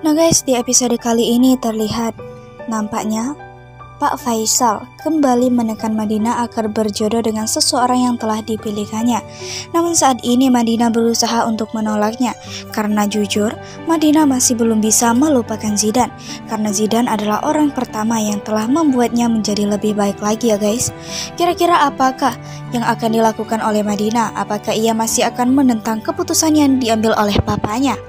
Nah guys, di episode kali ini terlihat nampaknya Pak Faisal kembali menekan Madina agar berjodoh dengan seseorang yang telah dipilihkannya. Namun saat ini Madina berusaha untuk menolaknya karena jujur Madina masih belum bisa melupakan Zidane karena Zidane adalah orang pertama yang telah membuatnya menjadi lebih baik lagi ya guys. Kira-kira apakah yang akan dilakukan oleh Madina? Apakah ia masih akan menentang keputusan yang diambil oleh papanya?